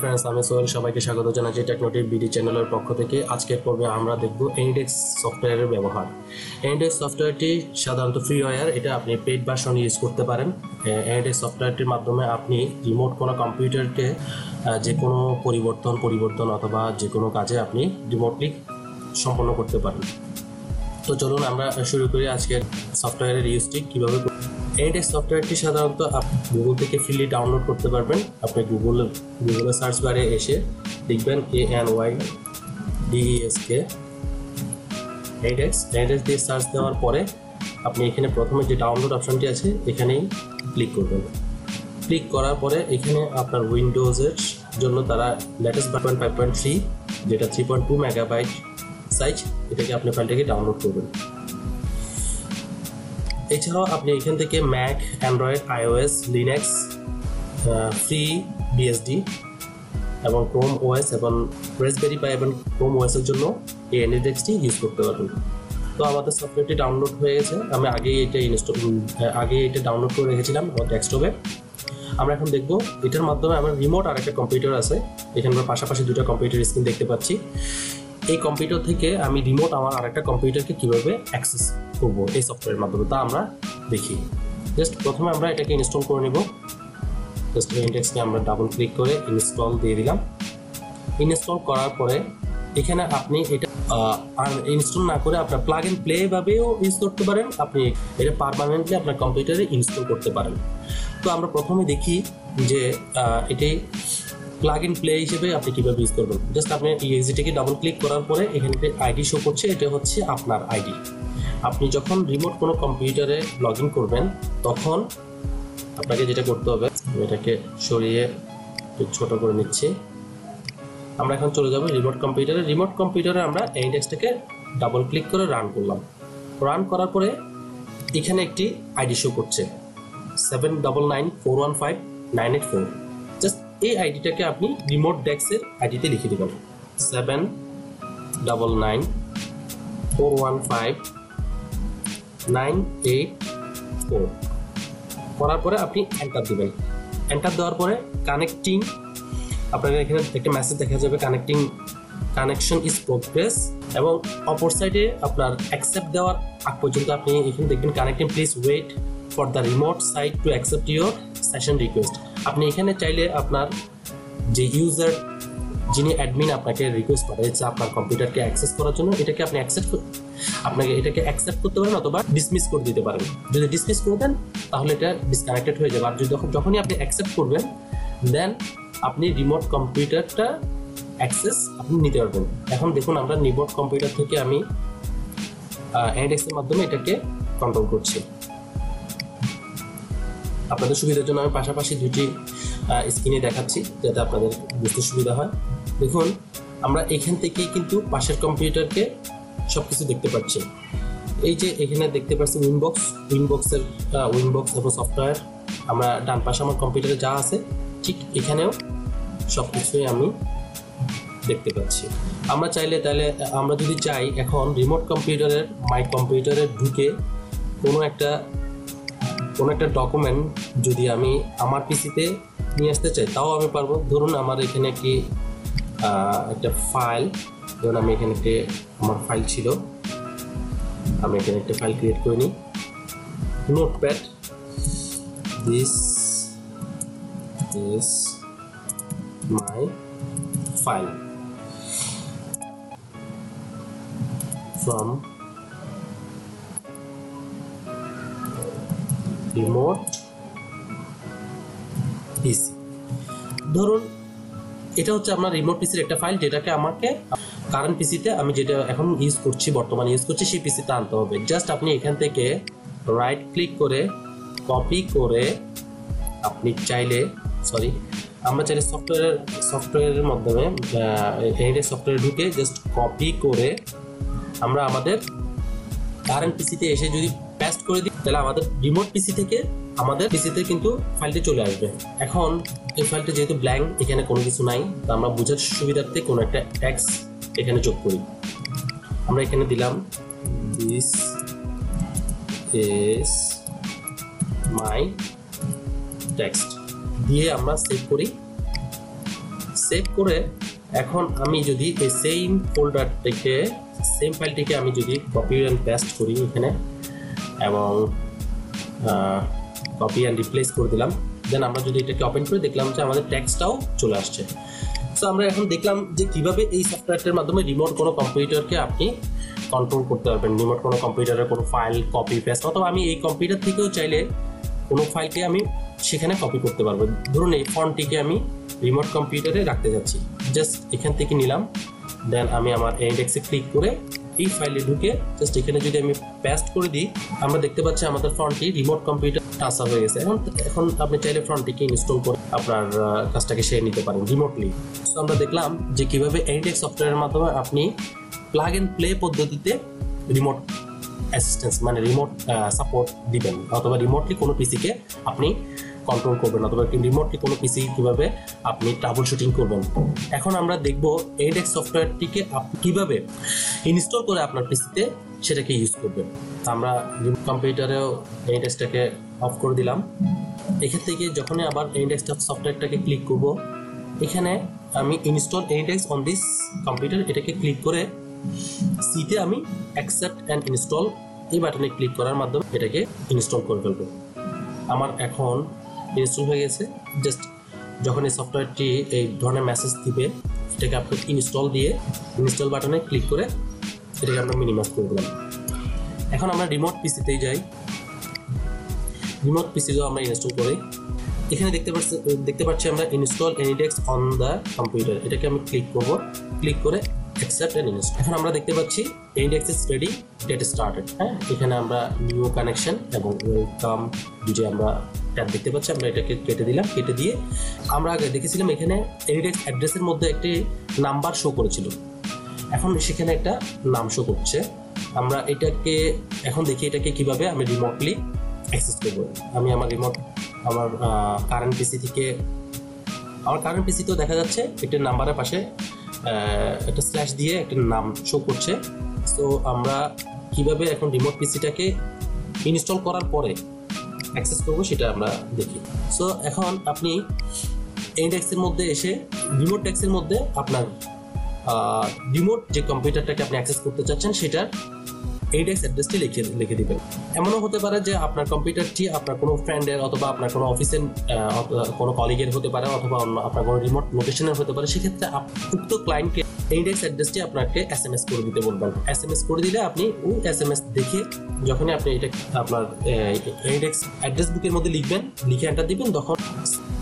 Friends আমি সোহেল, সবাইকে স্বাগত জানাচ্ছি টেকনোটিভ বিডি চ্যানেলের পক্ষ থেকে। আজকের পর্বে আমরা দেখব এনিডেক্স সফটওয়্যারের ব্যবহার। এনিডেক্স সফটওয়্যারটি সাধারণত ফ্রি ওয়্যার এটা আপনি পেড ভার্সন ইউজ করতে পারেন। এনিডেক্স সফটওয়্যারটির মাধ্যমে আপনি রিমোট কোনো কম্পিউটারকে যে কোনো পরিবর্তন পরিবর্তন অথবা যে কোনো কাজে আপনি রিমোটলি সম্পন্ন করতে পারেন। তো চলুন আমরা শুরু করি আজকের সফটওয়্যারের ইউজটি কীভাবে এনিডেক্স সফটওয়্যারটি সাধারণত আপনি গুগল থেকে ফ্রিলি ডাউনলোড করতে পারবেন? আপনি গুগল গুগলের সার্চ বারে এসে লিখবেন A N Y D E S K AnyDesk AnyDesk দিয়ে সার্চ দেওয়ার পরে আপনি এখানে প্রথমে যে ডাউনলোড অপশনটি আছে, এখানেই ক্লিক করবেন। ক্লিক করার পরে এখানে আপনার উইন্ডোজের জন্য তারা latest point five point three যেটা three point two megabyte size এটাকে আপনি ফাইলটাকে ডাউনলোড করবেন। এছাড়াও আপনি এখান থেকে Mac Android iOS Linux free BSD এবং ক্রোম ওএস এবং রেসবেরি পাই এবং ক্রোম ওএস এর জন্য এই এনিডেক্সটি ইউজ করতে পারবেন। তো আমাদের সফটওয়্যারটি ডাউনলোড হয়ে গেছে। আমি আগেই এটা ইনস্টল আগে এটা ডাউনলোড করে রেখেছিলাম আমার ডেস্কটপে আমরা এখন দেখব, এটার মাধ্যমে আমার রিমোট আর একটা কম্পিউটার আছে। এখানে আমরা পাশাপাশি দুটো কম্পিউটার স্ক্রিন দেখতে পাচ্ছি। এই কম্পিউটার থেকে আমি রিমোট আমার আরেকটা কম্পিউটারকে কীভাবে অ্যাক্সেস করব এই সফটওয়্যারের মাধ্যমে তা আমরা দেখি। জাস্ট প্রথমে আমরা এটাকে ইনস্টল করে নেব। জাস্ট ইন্ডেক্সকে আমরা ডাবল ক্লিক করে ইনস্টল দিয়ে দিলাম। ইনস্টল করার পরে এখানে আপনি এটা ইনস্টল না করে আপনার প্লাগ ইন প্লে ভাবেও ইউজ করতে পারেন। আপনি এটা পারমানেন্টলি আপনার কম্পিউটারে ইনস্টল করতে পারেন। তো আমরা প্রথমে দেখি যে এটি প্লাগ ইন প্লে হিসেবে আপনি কীভাবে ইউজ করবেন? জাস্ট আপনি ইউএসডিটিকে ডাবল ক্লিক করার পরে এখানে আইডি শো করছে, এটা হচ্ছে আপনার আইডি আপনি যখন রিমোট কোনো কম্পিউটারে লগ ইন করবেন, তখন আপনাকে যেটা করতে হবে এটাকে সরিয়ে একটু ছোট করে নিচ্ছি। আমরা এখন চলে যাব রিমোট কম্পিউটারে রিমোট কম্পিউটারে আমরা এই ইন্ডেক্সটাকে ডাবল ক্লিক করে রান করলাম। রান করার পরে এখানে একটি আইডি শো করছে। Seven double nine four one five nine eight four এই আইডিটাকে আপনি রিমোট ডেস্কের আইডিতে লিখে দেবেন। Seven double nine four one five nine eight four করার পরে আপনি এন্টার দিবেন। এন্টার দেওয়ার পরে কানেক্টিং আপনার এখানে একটা মেসেজ দেখা যাবে কানেক্টিং কানেকশন ইজ প্রোগ্রেস এবং অপর সাইডে আপনার অ্যাকসেপ্ট দেওয়ার আগ পর্যন্ত আপনি এখানে দেখবেন connecting please wait for the remote side to accept your session request আপনি এখানে চাইলে আপনার যে ইউজার যিনি অ্যাডমিন আপনাকে রিকোয়েস্ট করে পাঠিয়েছে আপনার কম্পিউটারকে অ্যাক্সেস করার জন্য, এটাকে আপনি অ্যাকসেপ্ট আপনাকে এটাকে অ্যাকসেপ্ট করতে পারেন অথবা ডিসমিস করে দিতে পারেন। যদি ডিসমিস করে দেন, তাহলে এটা ডিসকানেক্টেড হয়ে যাবে। আর যদি যখনই আপনি অ্যাকসেপ্ট করবেন দেন আপনি রিমোট কম্পিউটারটা অ্যাক্সেস আপনি নিতে পারবেন। এখন দেখুন, আমরা রিমোট কম্পিউটার থেকে আমি এর মাধ্যমে এটাকে কন্ট্রোল করছি। আপনাদের সুবিধার জন্য আমি পাশাপাশি দুটি স্ক্রিনে দেখাচ্ছি যাতে আপনাদের বুঝতে সুবিধা হয়। দেখুন, আমরা এখান থেকেই কিন্তু পাশের কম্পিউটারকে সব কিছু দেখতে পাচ্ছি। এই যে এখানে দেখতে পাচ্ছি উইনবক্স উইনবক্সের উইনবক্স এবং সফটওয়্যার আমরা ডান পাশে আমার কম্পিউটারে যা আছে, ঠিক এখানেও সব কিছুই আমি দেখতে পাচ্ছি। আমরা চাইলে তাহলে, আমরা যদি চাই এখন রিমোট কম্পিউটারের মাই কম্পিউটারে ঢুকে কোনো একটা কোনো একটা ডকুমেন্ট যদি আমি আমার পিসিতে নিয়ে আসতে চাই, তাও আমি পারব। ধরুন আমার এখানে একটি একটা ফাইল ধরুন আমি এখানে একটি, আমার ফাইল ছিল। আমি এখানে একটা ফাইল ক্রিয়েট করে নিই। Notepad this is my file from remote PC ধরুন, এটা হচ্ছে আমার রিমোট পিসির একটা ফাইল যেটাকে আমাকে কারেন্ট পিসিতে আমি যেটা এখন ইউজ করছি, বর্তমানে ইউজ করছি, সেই পিসিতে আনতে হবে। জাস্ট আপনি এখান থেকে রাইট ক্লিক করে কপি করে আপনি চাইলে সরি আমরা চাইলে সফটওয়্যারের সফটওয়্যারের মাধ্যমে এনিডেক্স সফটওয়্যারে ঢুকে জাস্ট কপি করে আমরা আমাদের কারেন্ট পিসিতে এসে যদি পেস্ট করে দিই, তাহলে আমাদের রিমোট পিসি থেকে আমাদের পিসিতে কিন্তু ফাইলটি চলে আসবে। এখন এই ফাইলটা যেহেতু ব্ল্যাঙ্ক এখানে কোনো কিছু নাই, তো আমরা বোঝার সুবিধার্থে কোনো একটা ট্যাক্স এখানে যোগ করি। আমরা এখানে দিলাম দিস ইজ মাই টেক্সট দিয়ে আমরা সেভ করি। সেভ করে এখন আমি যদি এই সেম ফোল্ডারটিকে সেম ফাইলটিকে আমি যদি কপি অ্যান্ড পেস্ট করি এখানে এবং কপি অ্যান্ড রিপ্লেস করে দিলাম। দেন আমরা যদি এটাকে ওপেন করে দেখলাম যে আমাদের ট্যাক্সটাও চলে আসছে। সো আমরা এখন দেখলাম যে কীভাবে এই সফটওয়্যারটার মাধ্যমে রিমোট কোনো কম্পিউটারকে আপনি কন্ট্রোল করতে পারবেন। রিমোট কোনো কম্পিউটারের কোনো ফাইল কপি পেস্ট অথবা আমি এই কম্পিউটার থেকেও চাইলে কোনো ফাইলকে আমি সেখানে কপি করতে পারব। ধরুন এই ফন্টটিকে আমি রিমোট কম্পিউটারে রাখতে যাচ্ছি। জাস্ট এখান থেকে নিলাম। দেন আমি আমার ইন্ডেক্সে ক্লিক করে এই ফাইলে ঢুকে জাস্ট এখানে যদি আমি পেস্ট করে দিই, আমরা দেখতে পাচ্ছি আমাদের ফ্রন্টটি রিমোট কম্পিউটার ট্রান্সফার হয়ে গেছে। এখন এখন আপনি চাইলে ফ্রন্টটিকে ইনস্টল করে আপনার কাজটাকে সেরে নিতে পারেন রিমোটলি সো আমরা দেখলাম যে কীভাবে এনিটেক সফটওয়্যারের মাধ্যমে আপনি প্লাগ এন্ড প্লে পদ্ধতিতে রিমোট অ্যাসিস্ট্যান্স মানে রিমোট সাপোর্ট দিবেন। অথবা রিমোটলি কোনো পিসিকে আপনি কন্ট্রোল করবেন, অথবা রিমোটলি কোনো পিসি কীভাবে আপনি ট্রাবল শুটিং করবেন। এখন আমরা দেখব এইডেক্স সফটওয়্যারটিকে আপনি কীভাবে ইনস্টল করে আপনার পিসিতে সেটাকে ইউজ করবেন। আমরা কম্পিউটারেও এইডেক্সটাকে অফ করে দিলাম। এখান থেকে যখনই আবার এইডেক্স সফটওয়্যারটাকে ক্লিক করব, এখানে আমি ইনস্টল এইডেক্স অন দিস কম্পিউটার এটাকে ক্লিক করে সিতে আমি অ্যাকসেপ্ট অ্যান্ড ইনস্টল এই বাটনে ক্লিক করার মাধ্যমে এটাকে ইনস্টল করে ফেলব। আমার এখন ইনস্টল হয়ে গেছে। জাস্ট যখন এই সফটওয়্যারটি এই ধরনের মেসেজ দিবে এটাকে আপনি ইনস্টল দিয়ে ইনস্টল বাটনে ক্লিক করে এটাকে আমরা মিনিমাইজ করে দিলাম। এখন আমরা রিমোট পিসিতেই যাই। রিমোট পিসিতেও আমরা ইনস্টল করি। এখানে দেখতে পাচ্ছি দেখতে পাচ্ছি আমরা install AnyDesk on the computer এটাকে আমি ক্লিক করব। ক্লিক করে অ্যাকসেপ্ট এন্ড ইনস্টল এখন আমরা দেখতে পাচ্ছি AnyDesk is ready that started হ্যাঁ? এখানে আমরা নিউ কানেকশন এবং ওয়েলকাম যে আমরা ট্যাব দেখতে পাচ্ছি, আমরা এটাকে কেটে দিলাম, কেটে দিয়ে আমরা আগে দেখেছিলাম এখানে এনিডেক্স অ্যাড্রেসের মধ্যে একটি নাম্বার শো করেছিল। এখন সেখানে একটা নাম শো করছে। আমরা এটাকে, এখন দেখি এটাকে কীভাবে আমি রিমোটলি অ্যাক্সেস করব। আমি আমার রিমোট আমার কারেন্ট পিসি থেকে, আমার কারেন্ট পিসিতেও দেখা যাচ্ছে একটা নাম্বারের পাশে একটা স্ল্যাশ দিয়ে একটা নাম শো করছে। সো আমরা কীভাবে এখন রিমোট পিসিটাকে ইনস্টল করার পরে অ্যাক্সেস করব, সেটা আমরা দেখি। সো এখন আপনি ইন্ডেক্সের মধ্যে এসে রিমোট ট্যাক্সের মধ্যে আপনার রিমোট যে কম্পিউটারটাকে আপনি অ্যাক্সেস করতে চাচ্ছেন, সেটার এইডেক্স অ্যাড্রেসটি লিখে লিখে দিবেন। এমনও হতে পারে যে আপনার কম্পিউটারটি আপনার কোনো ফ্রেন্ডের অথবা আপনার কোনো অফিসের কোনো কলিগের হতে পারে, অথবা অন্য আপনার কোনো রিমোট লোকেশনের হতে পারে। সেক্ষেত্রে উক্ত ক্লায়েন্টকে ইন্ডেক্স অ্যাড্রেসটি আপনাকে এস এম এস করে দিতে বলবেন এস এম এস করে দিলে আপনি ওই এস এম এস দেখে যখনই আপনি এটা আপনার ইন্ডেক্স অ্যাড্রেস বুকের মধ্যে লিখবেন, লিখে এন্টার দিবেন, তখন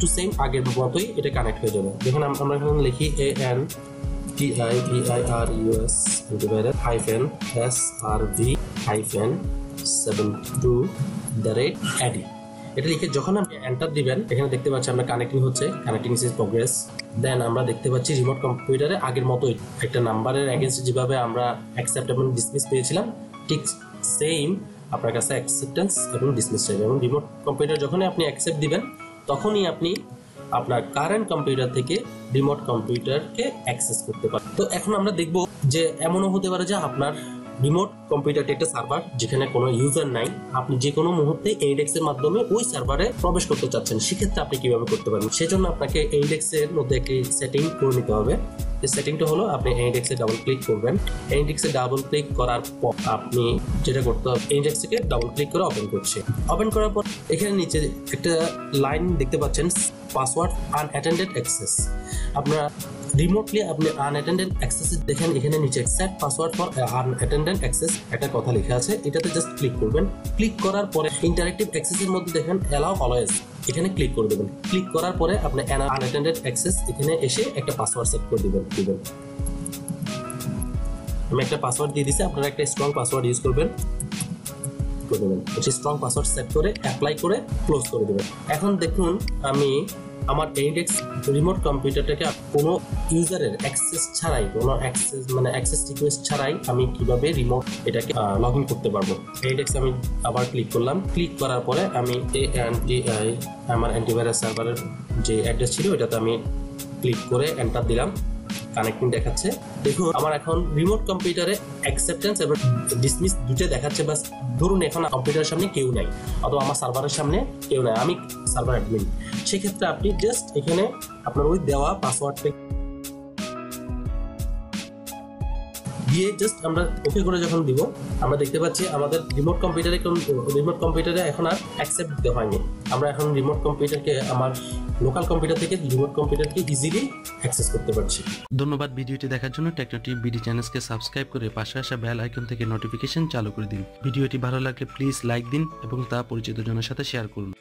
টু সেম আগের মতোই এটা কানেক্ট হয়ে যাবে। দেখুন আমরা এখানে লিখি A N T I V I R U S divided hyphen S R V hyphen seven two the rate Adi এটা লিখে যখন আপনি এন্টার দিবেন, এখানে দেখতে পাচ্ছি আমরা কানেক্টিং হচ্ছে কানেক্টিং ইজ প্রোগ্রেস দেন আমরা দেখতে পাচ্ছি রিমোট কম্পিউটারে আগের মতোই একটা নাম্বারের অ্যাগেন্স্ট যেভাবে আমরা অ্যাকসেপ্ট এবং ডিসমিস পেয়েছিলাম, ঠিক সেম আপনার কাছে অ্যাকসেপ্টেন্স এবং ডিসমিস চাইবে। এবং রিমোট কম্পিউটার যখনই আপনি অ্যাকসেপ্ট দিবেন, তখনই আপনি আপনার কারেন্ট কম্পিউটার থেকে রিমোট কম্পিউটারকে অ্যাক্সেস করতে পারেন তো এখন আমরা দেখব যে এমনও হতে পারে যে আপনার রিমোট কম্পিউটারটি একটা সার্ভার যেখানে কোনো ইউজার নাই। আপনি যে কোনো মুহূর্তে এইডেক্স এর মাধ্যমে ওই সার্ভারে প্রবেশ করতে চাচ্ছেন, সেক্ষেত্রে আপনি কীভাবে করতে পারবেন? সেজন্য আপনাকে এইডেক্স এর মধ্যে একটি সেটিং করে নিতে হবে। সেটিংটা হলো আপনি এইডেক্সে ডাবল ক্লিক করবেন। এইডেক্সে ডাবল ক্লিক করার পর আপনি যেটা করতে হবে এইডেক্সকে ডাবল ক্লিক করে ওপেন করছে। ওপেন করার পর এখানে নিচে একটা লাইন দেখতে পাচ্ছেন পাসওয়ার্ড আনঅ্যাটেন্ডেড অ্যাক্সেস আপনারা রিমোটলি আপনি আনঅ্যাটেন্ডেড অ্যাক্সেস দেখেন, এখানে নিচে set password for unattended access একটা কথা লেখা আছে, এটাতে জাস্ট ক্লিক করবেন। ক্লিক করার পরে ইন্টারেক্টিভ অ্যাক্সেসের মধ্যে দেখেন অ্যালাউ অলওয়েজ এখানে ক্লিক করে দেবেন। ক্লিক করার পরে আপনি আনঅ্যাটেন্ডেড অ্যাক্সেস এখানে এসে একটা পাসওয়ার্ড সেট করে দিবেন দিবেন। আমি একটা পাসওয়ার্ড দিয়ে দিছি, আপনারা একটা স্ট্রং পাসওয়ার্ড ইউজ করবেন। করে দেবেন। স্ট্রং পাসওয়ার্ড সেট করে অ্যাপ্লাই করে ক্লোজ করে দেবেন। এখন দেখুন, আমি আমার ইন্ডেক্স রিমোট কম্পিউটারটাকে কোনো ইউজারের অ্যাক্সেস ছাড়াই, কোনো অ্যাক্সেস মানে অ্যাক্সেস রিকোয়েস্ট ছাড়াই আমি কীভাবে রিমোট এটাকে লগ ইন করতে পারব? ইন্ডেক্স আমি আবার ক্লিক করলাম। ক্লিক করার পরে আমি এ আমার অ্যান্টিভাইরাস সার্ভারের যে অ্যাড্রেস ছিল ওটাতে আমি ক্লিক করে এন্টার দিলাম। কানেক্টিং দেখাচ্ছে। দেখুন। আমার এখন রিমোট কম্পিউটারে অ্যাকসেপ্টেন্স এবং ডিসমিস দুটো দেখাচ্ছে বাস ধরুন এখন কম্পিউটারের সামনে কেউ নাই অথবা আমার সার্ভারের সামনে কেউ নাই আমি সার্ভার অ্যাডমিন সেক্ষেত্রে আপনি জাস্ট এখানে আপনার ওই দেওয়া পাসওয়ার্ডটা দিয়ে জাস্ট আমরা ওকে করে যখন দিব, আমরা দেখতে পাচ্ছি আমাদের রিমোট কম্পিউটারে রিমোট কম্পিউটারে এখন আর অ্যাকসেপ্ট দিতে হয়নি। আমরা এখন রিমোট কম্পিউটারকে আমার লোকাল কম্পিউটার থেকে রিমোট কম্পিউটারকে ইজিলি অ্যাক্সেস করতে পারছি। ধন্যবাদ ভিডিওটি দেখার জন্য। টেকনোটি বিডি চ্যানেলকে সাবস্ক্রাইব করে পাশে আসা বেল আইকন থেকে নোটিফিকেশন চালু করে দিন। ভিডিওটি ভালো লাগলে প্লিজ লাইক দিন এবং তা পরিচিত জনের সাথে শেয়ার করুন।